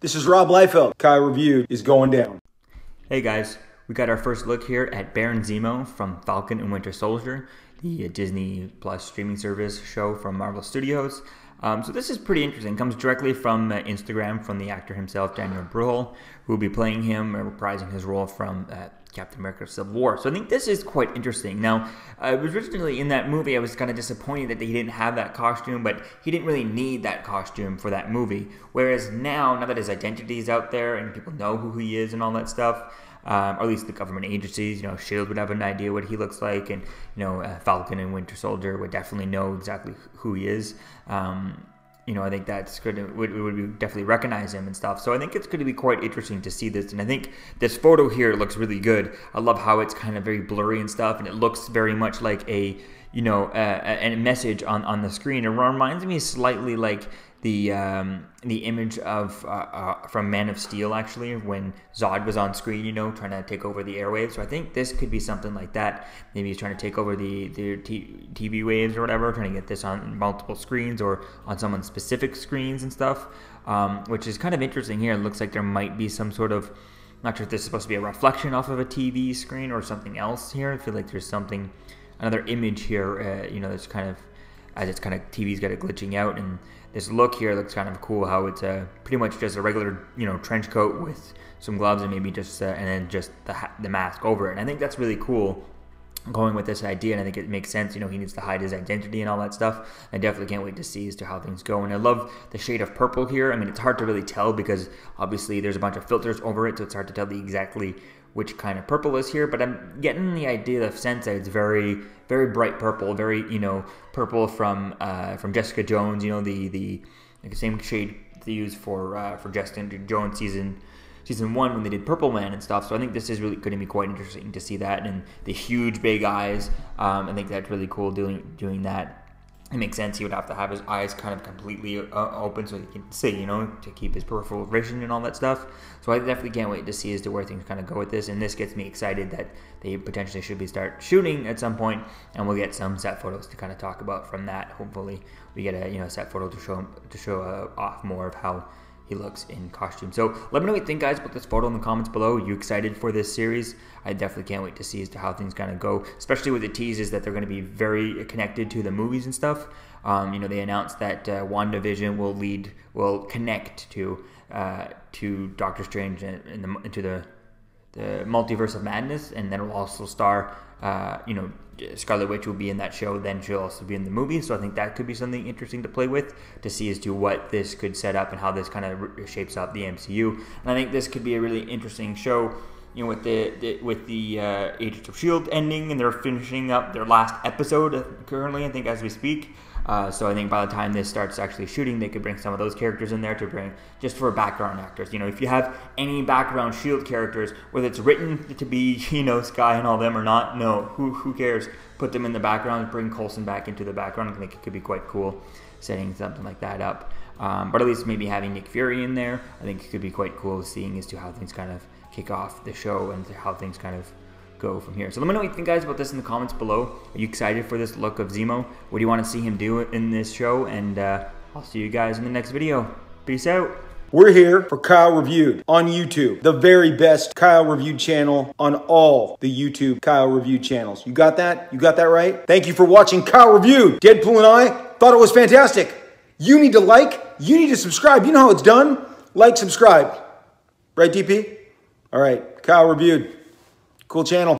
This is Rob Liefeld. Kyle Reviewed is going down. Hey guys, we got our first look here at Baron Zemo from Falcon and Winter Soldier, the Disney Plus streaming service show from Marvel Studios. Um, so this is pretty interesting. It comes directly from uh, Instagram from the actor himself, Daniel Bruhl, who will be playing him, uh, reprising his role from uh, Captain America Civil War. So I think this is quite interesting. Now, uh, it was originally in that movie, I was kind of disappointed that he didn't have that costume, but he didn't really need that costume for that movie. Whereas now, now that his identity is out there and people know who he is and all that stuff, um, or at least the government agencies, you know, Shield would have an idea what he looks like, and you know, uh, Falcon and Winter Soldier would definitely know exactly who he is. Um, you know, I think that's good. Would, would definitely recognize him and stuff. So I think it's going to be quite interesting to see this. And I think this photo here looks really good. I love how it's kind of very blurry and stuff, and it looks very much like a you know a, a message on on the screen. It reminds me slightly like the um, the image of uh, uh, from Man of Steel actually when Zod was on screen, you know, trying to take over the airwaves. So I think this could be something like that. Maybe he's trying to take over the the t- TV waves or whatever, trying to get this on multiple screens or on someone's specific screens and stuff. Um, which is kind of interesting here. It looks like there might be some sort of not sure if this is supposed to be a reflection off of a TV screen or something else here. I feel like there's something another image here. Uh, you know, that's kind of as it's kind of TV's got it glitching out and this look here looks kind of cool how it's uh, pretty much just a regular you know trench coat with some gloves and maybe just uh, and then just the, the mask over it and I think that's really cool going with this idea and I think it makes sense you know he needs to hide his identity and all that stuff. I definitely can't wait to see as to how things go. And I love the shade of purple here. I mean it's hard to really tell because obviously there's a bunch of filters over it so it's hard to tell the exactly which kind of purple is here, but I'm getting the idea, of sense that it's very, very bright purple, very, you know, purple from uh, from Jessica Jones, you know, the the like same shade they use for uh, for Justin Jones season season one when they did Purple Man and stuff. So I think this is really going to be quite interesting to see that and the huge big eyes. Um, I think that's really cool doing doing that it makes sense he would have to have his eyes kind of completely uh, open so he can see, you know, to keep his peripheral vision and all that stuff. So I definitely can't wait to see as to where things kind of go with this. And this gets me excited that they potentially should be start shooting at some point, and we'll get some set photos to kind of talk about from that. Hopefully, we get a you know set photo to show to show uh, off more of how he looks in costume. So let me know what you think, guys, about this photo in the comments below. Are you excited for this series? I definitely can't wait to see as to how things kind of go, especially with the teases that they're going to be very connected to the movies and stuff. Um, you know, they announced that uh, WandaVision will lead, will connect to uh, to Doctor Strange and the, into the the multiverse of madness, and then will also star, uh, you know, Scarlet Witch will be in that show. Then she'll also be in the movie. So I think that could be something interesting to play with to see as to what this could set up and how this kind of shapes up the MCU. And I think this could be a really interesting show. You know, with the, the with the uh, Agents of Shield ending, and they're finishing up their last episode currently. I think as we speak. Uh, so I think by the time this starts actually shooting, they could bring some of those characters in there to bring just for background actors. You know, if you have any background Shield characters, whether it's written to be you know Skye and all them or not, no, who who cares? Put them in the background, bring Coulson back into the background. I think it could be quite cool setting something like that up. Um, but at least maybe having Nick Fury in there, I think it could be quite cool seeing as to how things kind of kick off the show and how things kind of go from here. So let me know what you think, guys, about this in the comments below. Are you excited for this look of Zemo? What do you want to see him do in this show? And uh, I'll see you guys in the next video. Peace out. We're here for Kyle Reviewed on YouTube, the very best Kyle Reviewed channel on all the YouTube Kyle Reviewed channels. You got that? You got that right? Thank you for watching Kyle Reviewed. Deadpool and I thought it was fantastic. You need to like, you need to subscribe. You know how it's done? Like, subscribe. Right, DP? All right, Kyle Reviewed. Cool channel.